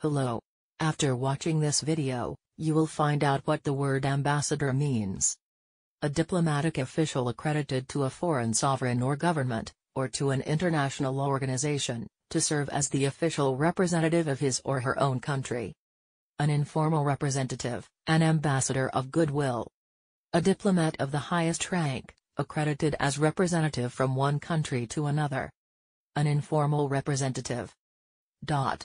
Hello. After watching this video, you will find out what the word ambassador means. A diplomatic official accredited to a foreign sovereign or government, or to an international organization, to serve as the official representative of his or her own country. An informal representative, an ambassador of goodwill. A diplomat of the highest rank, accredited as representative from one country to another. An informal representative. Dot.